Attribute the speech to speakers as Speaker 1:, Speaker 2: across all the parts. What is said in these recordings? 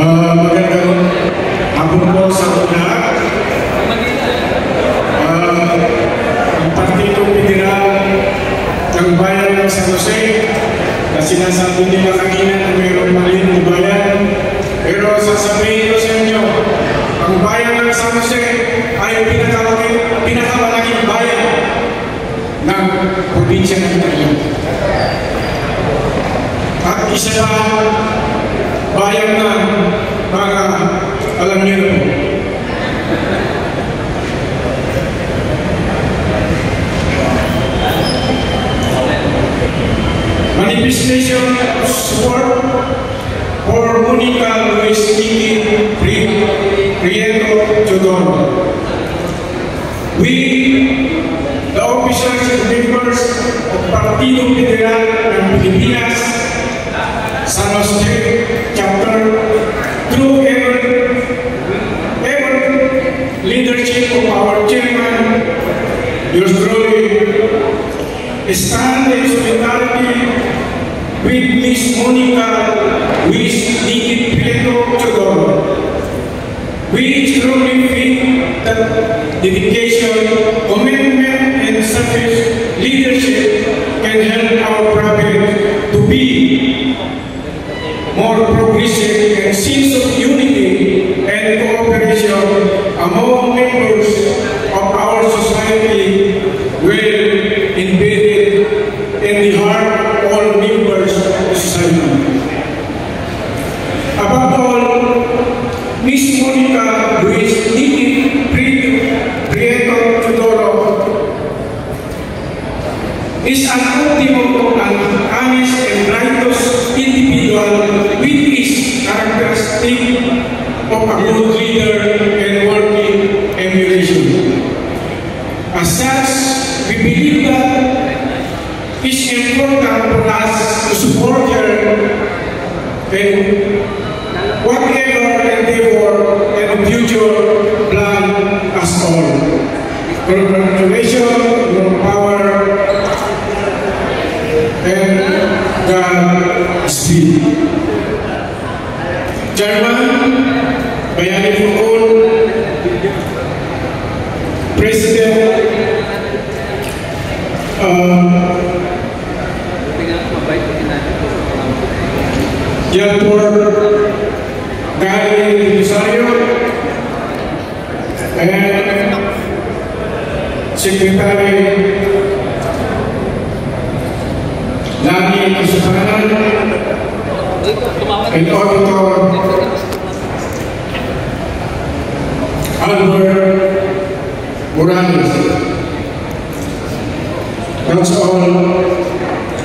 Speaker 1: Uh, magandang hapon po sa lahat. Uh, ang Partido Federal ng Bayan ng San Jose na sinasabi nila kanina na bayan. Pero sasabihin ko sa ang bayan ng San Jose ay pinakamalaking, pinakamalaking bayan ng probinsya ng Italia. At isa na bayan na Manifestation of support for Monica Luis Nikki Prieto Teodoro. We, the officers and members of Partido Federal ng Pilipinas, San Jose chapter, through ever, ever leadership of our chairman, yours truly, stand in solidarity with Miss Monica Luis Nikki Prieto Teodoro. We strongly feel that dedication, commitment, and selfish leadership can help our province to be more progressive and sense of unity and cooperation among members of our society will embedded in the heart is an optimum and honest and righteous individual with his characteristic of a good leader and worthy emulation. As such, we believe that it's important for us to support her in whatever endeavor and future plan us all. Congratulations, and God speed. Chairman, Bayani Fukul, President, uh, Jalpur Gali Rosario, and Secretary lagi kesabaran in auditor Albert Morales. That's all.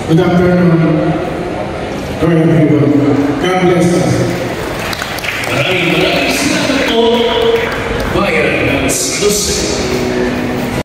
Speaker 1: Good afternoon to everyone. God bless us. Maraming maraming Bayan ng Lusin.